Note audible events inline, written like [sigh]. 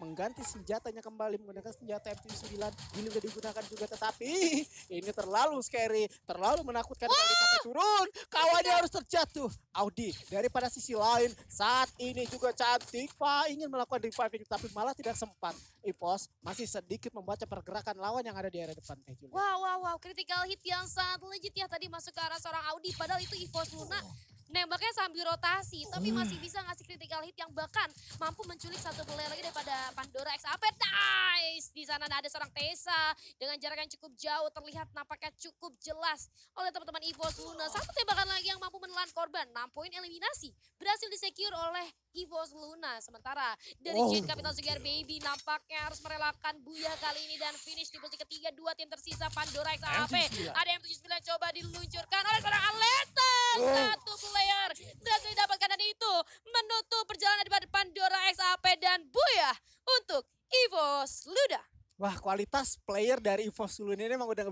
Mengganti senjatanya kembali menggunakan senjata MT9 Gili udah digunakan juga tetapi [laughs] ini terlalu scary terlalu menakutkan kalau sampai turun kawannya harus terjatuh Audi daripada sisi lain saat ini juga cantik Pak ingin melakukan reviving tapi malah tidak sempat Ipos masih sedikit membaca pergerakan lawan yang ada di area depan Teh Julia. Wow, wow, wow. Critical hit yang sangat legit ya tadi masuk ke arah seorang Audi. Padahal itu Evos Luna nembaknya sambil rotasi. Tapi masih bisa ngasih critical hit yang bahkan mampu menculik satu player lagi daripada Pandora XAP. Nice! Di sana ada seorang Tessa dengan jarak yang cukup jauh. Terlihat nampaknya cukup jelas oleh teman-teman Evos Luna. Satu tembakan lagi yang mampu menelan korban. 6 poin eliminasi. Berhasil disecure oleh Evos Luna. Sementara dari Oh. Jin Capital Sugar Baby nampaknya harus merelakan Buya kali ini dan finish di posisi ketiga. Dua tim tersisa Pandora XAP. M79. Ada Evos Luda. Wah kualitas player dari Evo Sulun ini emang udah